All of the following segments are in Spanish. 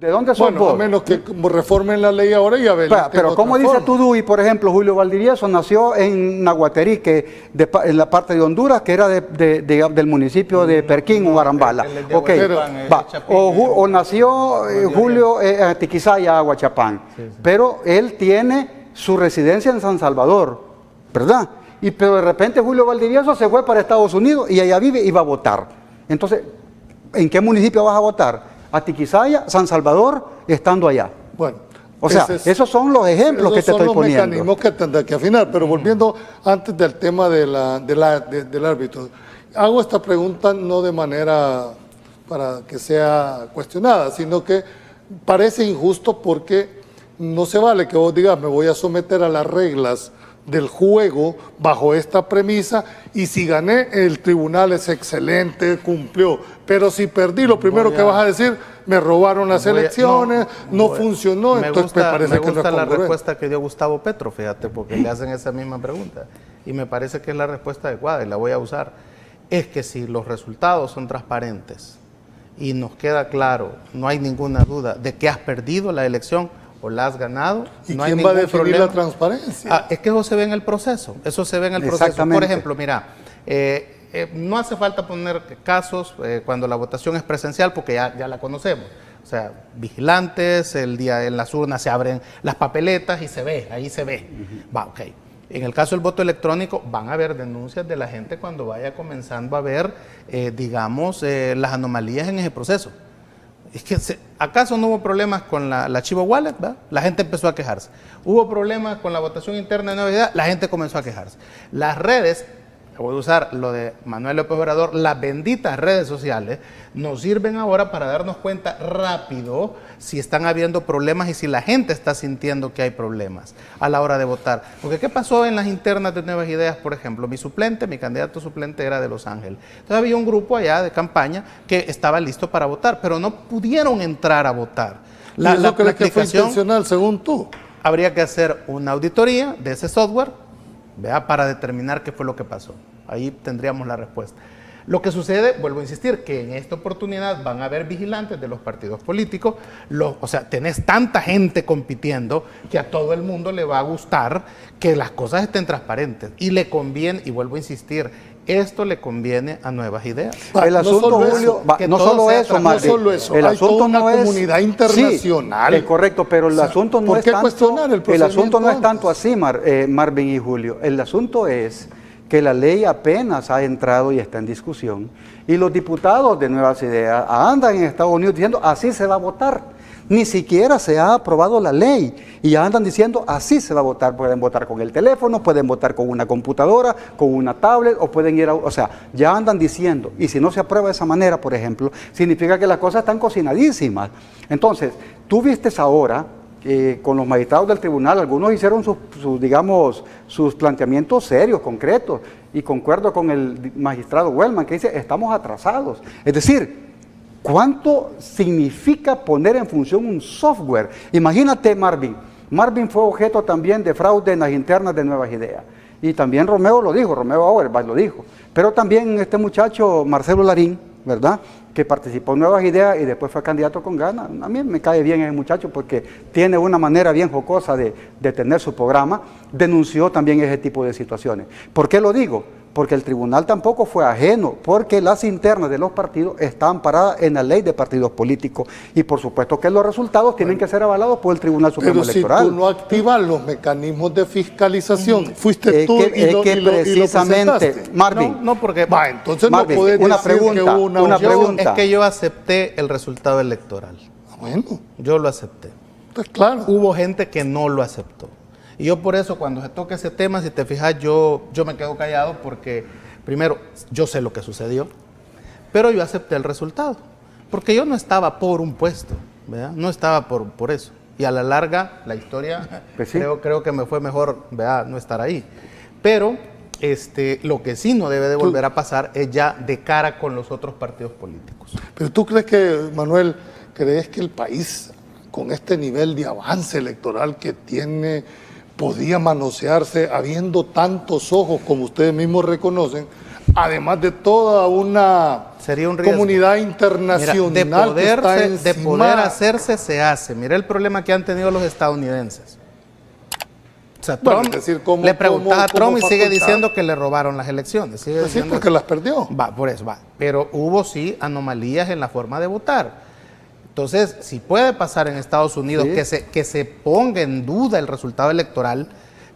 ¿De dónde sos bueno, vos? a menos que reformen la ley ahora y a ver. Pero, pero ¿cómo dice tú, y por ejemplo, Julio Valdivieso nació en Nahuaterí, que de pa- en la parte de Honduras, que era de, de- de- del municipio de Perquín o Guarambala. él es de Ok, Aguachapán, es de va. O, Ju- es o nació eh, Julio eh, Tiquizaya, Aguachapán. Pero él tiene su residencia en San Salvador, ¿verdad? Y pero de repente Julio Valdivieso se fue para Estados Unidos y allá vive y va a votar. Entonces, ¿en qué municipio vas a votar? A Tiquizaya, San Salvador, estando allá. Bueno. O sea, es- esos son los ejemplos esos que te son estoy los poniendo. mecanismos que tendrá que afinar. Pero volviendo antes del tema de la, de la- de- del árbitro, hago esta pregunta no de manera para que sea cuestionada, sino que parece injusto porque no se vale que vos digas me voy a someter a las reglas del juego bajo esta premisa y si gané el tribunal es excelente, cumplió, pero si perdí lo primero que vas a decir me robaron las a- elecciones, no, voy- funcionó, me entonces gusta, me parece me que no es gusta la respuesta que dio Gustavo Petro, fíjate, porque le hacen esa misma pregunta. Y me parece que es la respuesta adecuada y la voy a usar. Es que si los resultados son transparentes y nos queda claro, no hay ninguna duda de que has perdido la elección o la has ganado, ¿Y no hay quién va a definir problema. la transparencia? Ah, es que eso se ve en el proceso, eso se ve en el proceso. Exactamente. Por ejemplo, mira, eh, eh, no hace falta poner casos eh, cuando la votación es presencial porque ya, ya la conocemos. O sea, vigilantes, el día en las urnas se abren las papeletas y se ve, ahí se ve. Va, ok. En el caso del voto electrónico, van a haber denuncias de la gente cuando vaya comenzando a ver, eh, digamos, eh, las anomalías en ese proceso. Es que, ¿acaso no hubo problemas con la, Chivo Wallet? La gente empezó a quejarse. Hubo problemas con la votación interna de Navidad, la gente comenzó a quejarse. Las redes, voy a usar lo de Manuel López Obrador, las benditas redes sociales, nos sirven ahora para darnos cuenta rápido si están habiendo problemas y si la gente está sintiendo que hay problemas a la hora de votar. Porque ¿qué pasó en las internas de Nuevas Ideas, por ejemplo? Mi suplente, mi candidato suplente era de Los Ángeles. Entonces había un grupo allá de campaña que estaba listo para votar, pero no pudieron entrar a votar. ¿Y eso crees que fue intencional, según tú? habría que hacer una auditoría de ese software ¿vea? para determinar qué fue lo que pasó. Ahí tendríamos la respuesta. Lo que sucede, vuelvo a insistir, que en esta oportunidad van a haber vigilantes de los partidos políticos, los- o sea, tenés tanta gente compitiendo que a todo el mundo le va a gustar que las cosas estén transparentes y le conviene, y vuelvo a insistir, esto le conviene a nuevas ideas. Va, el no asunto, solo Julio, no solo eso, tras- no Marvin. solo eso, el hay asunto toda una no es comunidad Sí, internacional. es correcto, pero el O sea, asunto no ¿por es tanto el el asunto no es tanto así, Mar- eh, Marvin y Julio. El asunto es que la ley apenas ha entrado y está en discusión y los diputados de Nuevas Ideas andan en Estados Unidos diciendo así se va a votar. Ni siquiera se ha aprobado la ley y ya andan diciendo así se va a votar. Pueden votar con el teléfono, pueden votar con una computadora, con una tablet o pueden ir a... O sea, ya andan diciendo. Y si no se aprueba de esa manera, por ejemplo, significa que las cosas están cocinadísimas. Entonces, tú vistes ahora con los magistrados del tribunal, algunos hicieron sus, sus, digamos, sus planteamientos serios, concretos, y concuerdo con el magistrado Wellman que dice, estamos atrasados. Es decir, ¿Cuánto significa poner en función un software? Imagínate, Marvin. Marvin fue objeto también de fraude en las internas de Nuevas Ideas. Y también Romeo lo dijo, Romeo Auerbach lo dijo. Pero también este muchacho, Marcelo Larín, ¿verdad? Que participó en Nuevas Ideas y después fue candidato con ganas. A mí me cae bien ese muchacho porque tiene una manera bien jocosa de, de tener su programa. Denunció también ese tipo de situaciones. ¿Por qué lo digo? Porque el tribunal tampoco fue ajeno, porque las internas de los partidos están paradas en la ley de partidos políticos y por supuesto que los resultados tienen que ser avalados por el Tribunal Supremo Pero si Electoral. tú no activas los mecanismos de fiscalización, fuiste Es tú que, y es lo, que y lo- y lo precisamente, presentaste. Marvin, No, no, porque Va, entonces Marvin, no puedes una decir que hubo una, una pregunta. es que yo acepté el resultado electoral. Ah, Bueno, Yo lo acepté. pues claro. Hubo gente que no lo aceptó. Y yo por eso cuando se toca ese tema, si te fijas, yo, yo me quedo callado porque, primero, yo sé lo que sucedió, pero yo acepté el resultado. Porque yo no estaba por un puesto, ¿verdad? No estaba por, por eso. Y a la larga, la historia, Pues sí. creo, creo que me fue mejor, ¿verdad? No estar ahí. Pero este, lo que sí no debe de volver a pasar es ya de cara con los otros partidos políticos. Pero tú crees que, Manuel, crees que el país, con este nivel de avance electoral que tiene, podía manosearse habiendo tantos ojos, como ustedes mismos reconocen, además de toda una Sería un riesgo. comunidad Mira, internacional de, que está poderse- de poder hacerse, se hace. Mira el problema que han tenido los estadounidenses. O sea, Trump es decir, ¿cómo- le preguntaba a Trump y sigue diciendo que le robaron las elecciones. Sigue Pues sí, porque las perdió. Va, por eso va. Pero hubo sí anomalías en la forma de votar. Entonces, si puede pasar en Estados Unidos Sí. que, se, que se ponga en duda el resultado electoral,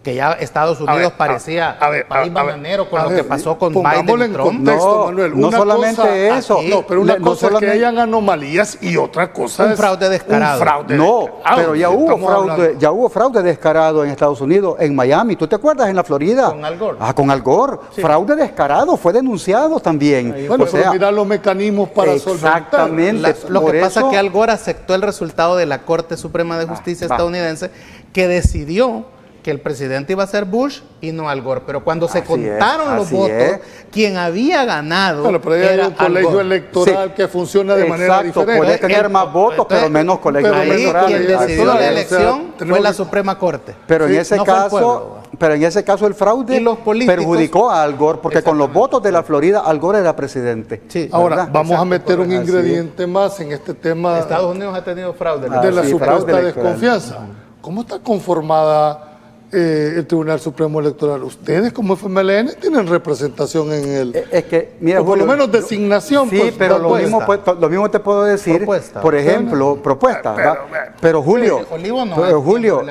que ya Estados Unidos ver, parecía a ver, país a- bananero con a lo ver, que pasó con Biden y en Trump. contexto, No, Manuel. no solamente cosa- eso. aquí- No, pero una Le- no cosa es que hayan anomalías y otra cosa Un es fraude descarado. Un fraude No, descarado, pero ya hubo fraude, hablando. ya hubo fraude descarado en Estados Unidos, en Miami. ¿Tú te acuerdas en la Florida? Con Al Gore. Ah, con Al Gore. Fraude descarado, fue denunciado también. Bueno, O sea, mira los mecanismos para solventar. Exactamente. La- lo que pasa es que Al Gore aceptó el resultado de la Corte Suprema de Justicia va. estadounidense que decidió que el presidente iba a ser Bush y no Al Gore. Pero cuando se Así contaron es, los votos, es. quien había ganado Bueno, pero ahí hay era un Al colegio Gore. electoral Sí. que funciona de manera Exacto, diferente. puede tener El- más votos, pero menos colegios pero Ahí electorales. quien decidió la electorales, o sea, elección fue la que- Suprema Corte. Pero en ese no fue el caso, pero en ese caso el fraude los perjudicó a Al Gore, porque con los votos de la Florida Al Gore era presidente. Sí. Ahora, ¿verdad? vamos a meter un ingrediente más en este tema Estados Unidos ha tenido fraude. Ah, de la sí, supuesta desconfianza. ¿Cómo está conformada eh, el Tribunal Supremo Electoral? Ustedes como FMLN tienen representación en el... Eh, Es que, mira, o por lo menos designación. Sí, pues, pero lo mismo, pues, lo mismo te puedo decir, Propuesta. por ejemplo, propuesta. Pero, pero- Pero, Julio, no pero Julio,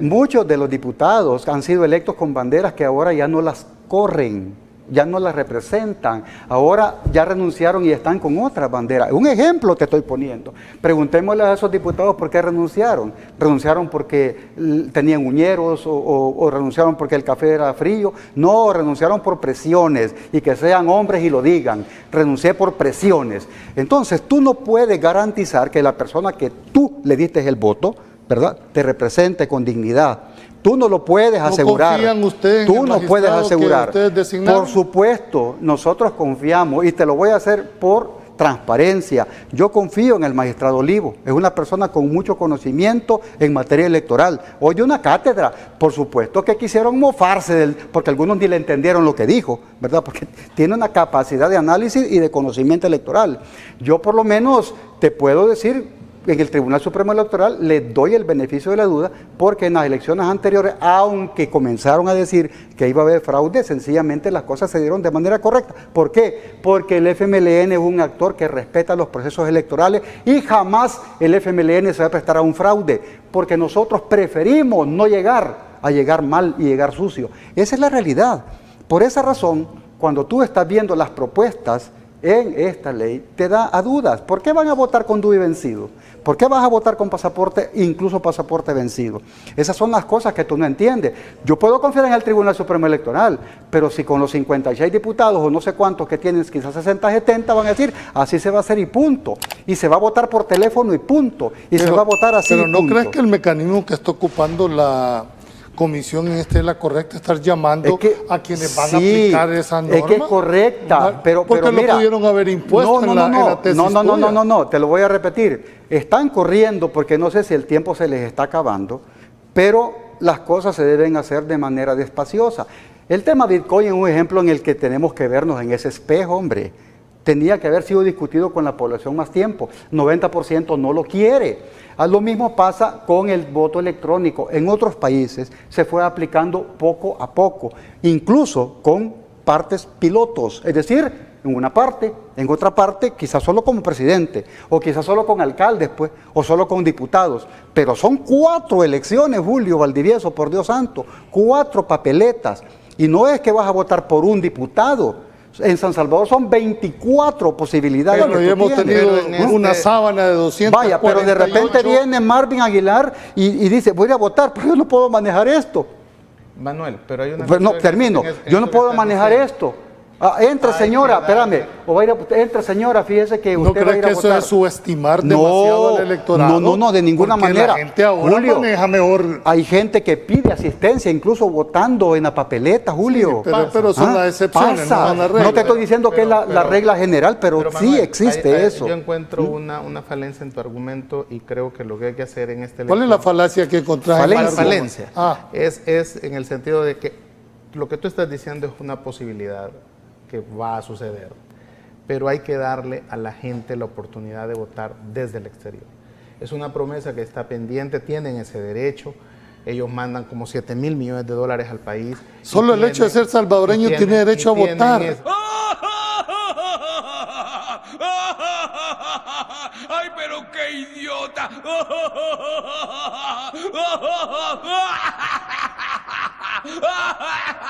muchos de los diputados han sido electos con banderas que ahora ya no las corren, ya no las representan, ahora ya renunciaron y están con otras banderas. Un ejemplo te estoy poniendo. Preguntémosle a esos diputados por qué renunciaron. Renunciaron porque tenían uñeros o- o renunciaron porque el café era frío. No, renunciaron por presiones y que sean hombres y lo digan. Renuncié por presiones. Entonces tú no puedes garantizar que la persona que tú le diste el voto, ¿verdad? Te represente con dignidad. Tú no lo puedes asegurar. confían ustedes en Tú el no puedes asegurar. Por supuesto, nosotros confiamos y te lo voy a hacer por transparencia. Yo confío en el magistrado Olivo. Es una persona con mucho conocimiento en materia electoral. Hoy de una cátedra. Por supuesto que quisieron mofarse del, porque algunos ni le entendieron lo que dijo, ¿verdad? Porque tiene una capacidad de análisis y de conocimiento electoral. Yo por lo menos te puedo decir en el Tribunal Supremo Electoral le doy el beneficio de la duda porque en las elecciones anteriores, aunque comenzaron a decir que iba a haber fraude, sencillamente las cosas se dieron de manera correcta. ¿Por qué? Porque el FMLN es un actor que respeta los procesos electorales y jamás el FMLN se va a prestar a un fraude, porque nosotros preferimos no llegar a llegar mal y llegar sucio. Esa es la realidad. Por esa razón, cuando tú estás viendo las propuestas en esta ley, te da a dudas. ¿Por qué van a votar con DUI vencido? ¿Por qué vas a votar con pasaporte, incluso pasaporte vencido? Esas son las cosas que tú no entiendes. Yo puedo confiar en el Tribunal Supremo Electoral, pero si con los 56 diputados o no sé cuántos que tienen, quizás 60, 70, van a decir, así se va a hacer y punto. Y se va a votar por teléfono y punto. Y se va a votar así. Pero y ¿no crees que el mecanismo que está ocupando la comisión en este es la correcta? Estar llamando Es que- a quienes van sí, a aplicar esa norma. Es que es correcta, pero, Porque pero lo pudieron haber impuesto no, no, en, la, no, en la no, tesis no, no, no, no, no, no, te lo voy a repetir. Están corriendo porque no sé si el tiempo se les está acabando, pero las cosas se deben hacer de manera despaciosa. El tema Bitcoin es un ejemplo en el que tenemos que vernos en ese espejo, hombre. Tenía que haber sido discutido con la población más tiempo. 90% no lo quiere. A lo mismo pasa con el voto electrónico. En otros países se fue aplicando poco a poco, incluso con partes pilotos. Es decir, en una parte, en otra parte, quizás solo como presidente, o quizás solo con alcaldes, pues, o solo con diputados. Pero son cuatro elecciones, Julio Valdivieso, por Dios santo, cuatro papeletas. Y no es que vas a votar por un diputado. En San Salvador son 24 posibilidades. Bueno, que tú hemos tienes. tenido Pero en una este- sábana de 200 Vaya, pero de repente viene Marvin Aguilar y, y dice, voy a votar, pero yo no puedo manejar esto. Manuel, pero hay una... Pues no, en- termino. en- en Yo no puedo manejar diciendo. esto. Ah, entra señora, espérame. O va a ir a- entra señora, fíjese que ¿No usted va a crees ir que a eso votar. es subestimar No, demasiado al electorado? no, no, no, de ninguna Porque manera. La gente ahora Julio, maneja mejor. Hay gente que pide asistencia, incluso votando en la papeleta, Julio. pero, pero son Ah, las excepciones, pasa. no son las No reglas. te estoy diciendo que es la, Pero- la pero- regla general, pero, Pero, sí Manuel, existe hay- hay- eso. Yo encuentro una, una falencia en tu argumento y creo que lo que hay que hacer en este ¿Cuál es la falacia que encontrás? en Falencia. falencia? Ah, Es, es en el sentido de que lo que tú estás diciendo es una posibilidad que va a suceder. Pero hay que darle a la gente la oportunidad de votar desde el exterior. Es una promesa que está pendiente, tienen ese derecho. Ellos mandan como 7 mil millones de dólares al país. Solo el hecho de ser salvadoreño tiene derecho a votar. ¡Ay, pero qué idiota!